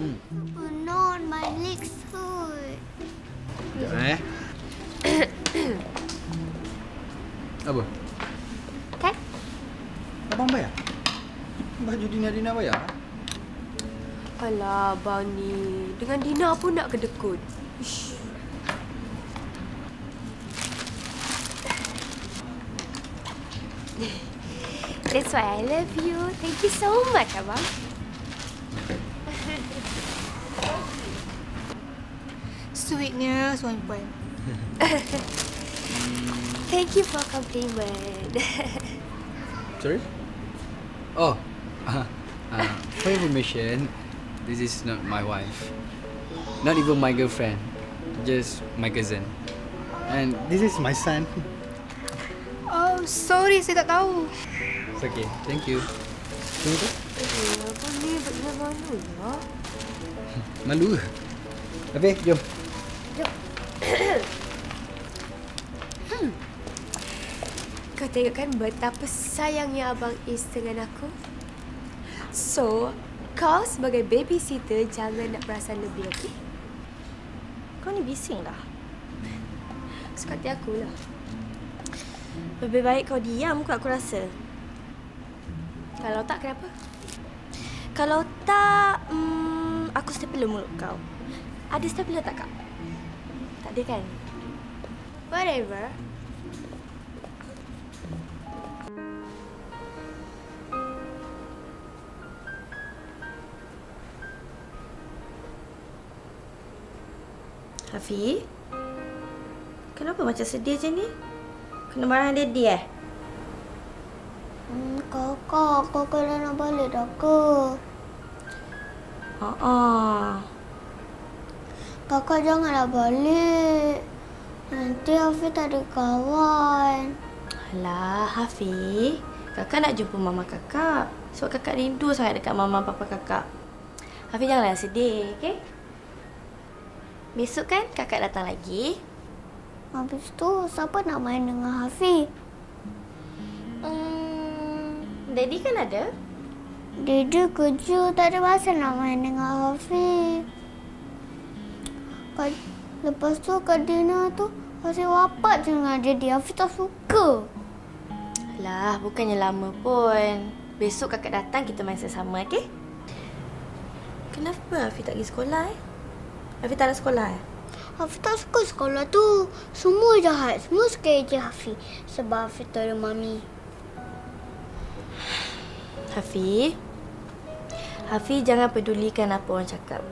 Mm. Oh no, my legs hurt. Sekejap eh. Apa? Kan? Abang bayar? Baju Dina Dina bayar? Alah, abang ni. Dengan Dina pun nak kedekut. That's why I love you. Thank you so much, abang. Sweetnya Swan-Puan. Thank you for compliment. Sorry? Oh. Uh, uh, for information, this is not my wife. Not even my girlfriend. Just my cousin. And this is my son. Oh, sorry. Saya tak tahu. It's okay. Thank you. Tunggu tu. Eh, abang ni bagaimana ya? Malu ke? Habis, jom. Kau tengok kan betapa sayangnya Abang Is dengan aku? So, kau sebagai babysitter jangan nak perasan lebih, okey? Kau ni bising lah. Suka hati aku lah. Lebih baik kau diam kot aku rasa. Kalau tak, kenapa? Kalau tak, hmm, aku stapler mulut kau. Ada stapler tak, Kak? Tak ada kan? Whatever. Hafi? Kenapa macam sedih je ni? Kena marah Daddy eh? Hmm, kakak, kakak dah nak balik dah ke? Haa. Kakak janganlah balik. Nanti Hafiz tak ada kawan. Alah, Hafi. Kakak nak jumpa mama kakak. Sebab kakak rindu sangat dekat mama papa kakak. Hafi janganlah sedih, okey? Besok kan kakak datang lagi. Habis tu, siapa nak main dengan Hafiz? Hmm, Daddy kan ada? Dede kerja, tak ada masa nak main dengan Hafiz. Lepas tu Kak Dina tu Hafiz wapat je dengan Dede. Hafiz tak suka. Alah, bukannya lama pun. Besok kakak datang kita main sama-sama, okey? Kenapa Hafi tak pergi sekolah eh? Hafi tak nak sekolah eh? Hafiz tak suka sekolah tu. Semua jahat. Semua suka je Hafiz. Sebab Hafiz tak ada mami. Hafi Hafi jangan pedulikan apa orang cakap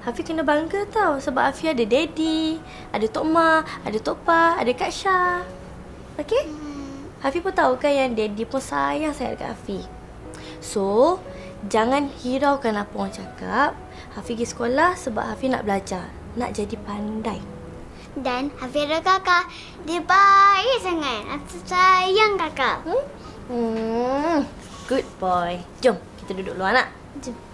Hafi kena bangga tau Sebab Hafi ada daddy Ada Tok Ma Ada Tok Pa Ada Kak Syah Okay Hafi pun tahu kan yang daddy pun sayang saya dekat Hafi So Jangan hiraukan apa orang cakap Hafi pergi sekolah sebab Hafi nak belajar Nak jadi pandai Dan Hafiz ada kakak. Dia baik sangat. Hafiz sayang kakak. Hmm? Hmm, good boy. Jom kita duduk luar nak. Jom.